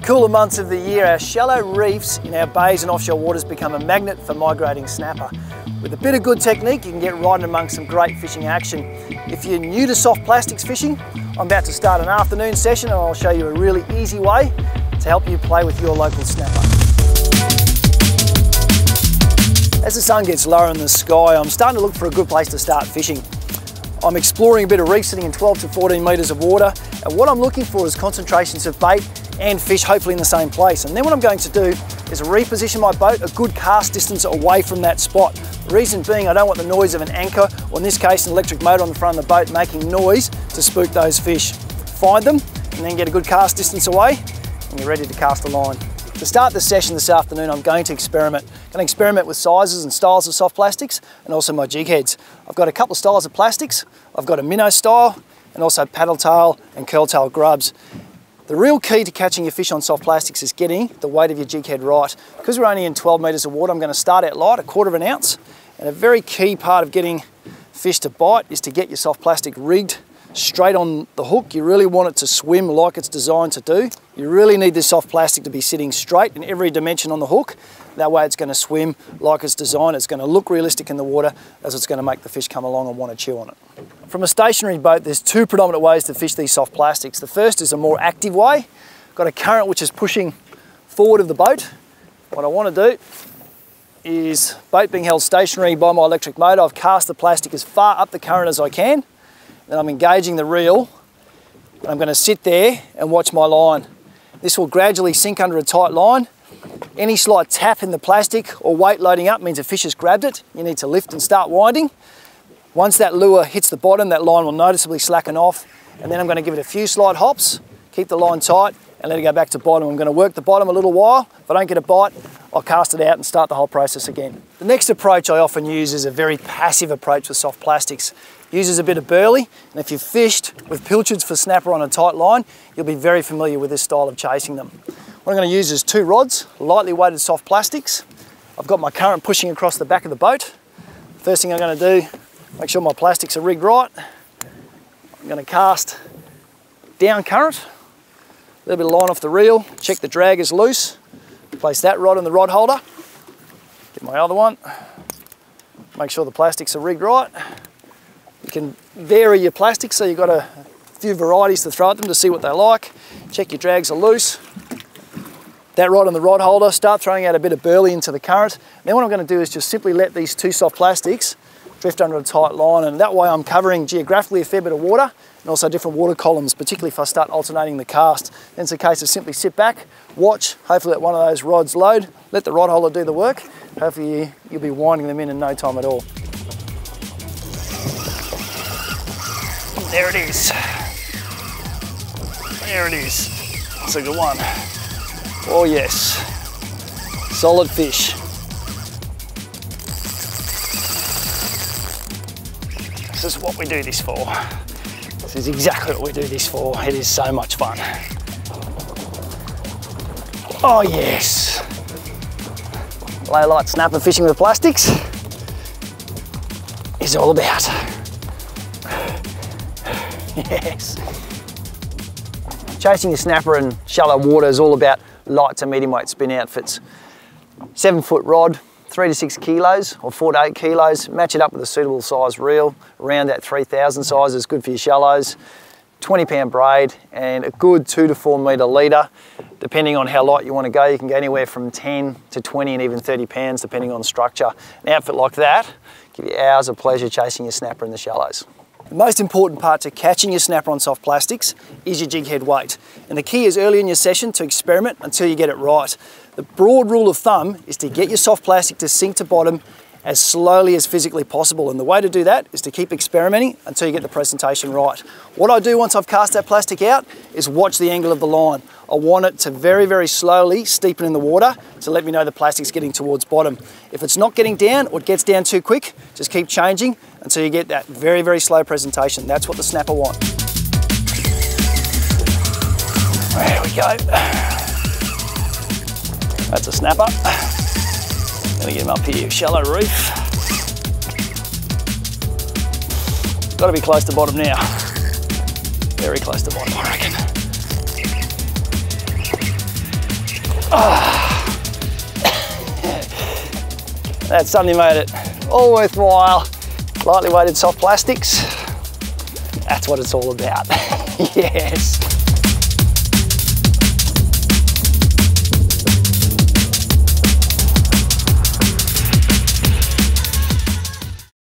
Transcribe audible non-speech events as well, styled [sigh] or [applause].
cooler months of the year, our shallow reefs in our bays and offshore waters become a magnet for migrating snapper. With a bit of good technique, you can get right in amongst some great fishing action. If you're new to soft plastics fishing, I'm about to start an afternoon session and I'll show you a really easy way to help you play with your local snapper. As the sun gets lower in the sky, I'm starting to look for a good place to start fishing. I'm exploring a bit of reef sitting in 12 to 14 metres of water and what I'm looking for is concentrations of bait and fish hopefully in the same place. And then what I'm going to do is reposition my boat a good cast distance away from that spot. The reason being I don't want the noise of an anchor, or in this case an electric motor on the front of the boat making noise to spook those fish. Find them and then get a good cast distance away and you're ready to cast a line. To start the session this afternoon, I'm going to experiment. I'm going to experiment with sizes and styles of soft plastics and also my jig heads. I've got a couple of styles of plastics. I've got a minnow style and also paddle tail and curl tail grubs. The real key to catching your fish on soft plastics is getting the weight of your jig head right. Because we're only in 12 metres of water, I'm going to start out light, a quarter of an ounce. And a very key part of getting fish to bite is to get your soft plastic rigged straight on the hook. You really want it to swim like it's designed to do. You really need this soft plastic to be sitting straight in every dimension on the hook. That way it's going to swim like it's designed. It's going to look realistic in the water as it's going to make the fish come along and want to chew on it. From a stationary boat, there's two predominant ways to fish these soft plastics. The first is a more active way. Got a current which is pushing forward of the boat. What I want to do is boat being held stationary by my electric motor, I've cast the plastic as far up the current as I can then I'm engaging the reel and I'm going to sit there and watch my line. This will gradually sink under a tight line. Any slight tap in the plastic or weight loading up means a fish has grabbed it. You need to lift and start winding. Once that lure hits the bottom, that line will noticeably slacken off and then I'm going to give it a few slight hops, keep the line tight and let it go back to bottom. I'm going to work the bottom a little while. If I don't get a bite, I'll cast it out and start the whole process again. The next approach I often use is a very passive approach with soft plastics uses a bit of burley, and if you've fished with pilchards for snapper on a tight line, you'll be very familiar with this style of chasing them. What I'm going to use is two rods, lightly weighted soft plastics. I've got my current pushing across the back of the boat. First thing I'm going to do, make sure my plastics are rigged right. I'm going to cast down current, little bit of line off the reel, check the drag is loose, place that rod in the rod holder, get my other one, make sure the plastics are rigged right, you can vary your plastics, so you've got a few varieties to throw at them to see what they like. Check your drags are loose. That rod on the rod holder, start throwing out a bit of burley into the current. Then what I'm going to do is just simply let these two soft plastics drift under a tight line and that way I'm covering geographically a fair bit of water and also different water columns, particularly if I start alternating the cast. Then it's a case of simply sit back, watch, hopefully let one of those rods load, let the rod holder do the work. Hopefully you'll be winding them in in no time at all. There it is. There it is. It's a good one. Oh yes. Solid fish. Is what we do this for. This is exactly what we do this for. It is so much fun. Oh yes. Low light snapper fishing with plastics is all about. [laughs] yes. Chasing a snapper in shallow water is all about light to medium weight spin outfits. Seven foot rod, three to six kilos or four to eight kilos. Match it up with a suitable size reel. Around that 3000 size is good for your shallows. 20 pound braid and a good two to four meter leader. Depending on how light you want to go, you can go anywhere from 10 to 20 and even 30 pounds depending on structure. An outfit like that, give you hours of pleasure chasing your snapper in the shallows. The most important part to catching your snapper on soft plastics is your jig head weight. And the key is early in your session to experiment until you get it right. The broad rule of thumb is to get your soft plastic to sink to bottom as slowly as physically possible. And the way to do that is to keep experimenting until you get the presentation right. What I do once I've cast that plastic out is watch the angle of the line. I want it to very, very slowly steepen in the water to let me know the plastic's getting towards bottom. If it's not getting down or it gets down too quick, just keep changing until you get that very, very slow presentation. That's what the snapper want. There we go. That's a snapper. Gonna get him up here, shallow reef. Got to be close to bottom now. Very close to bottom, I reckon. Ah. [coughs] That suddenly made it all worthwhile. Lightly weighted soft plastics. That's what it's all about. [laughs] yes.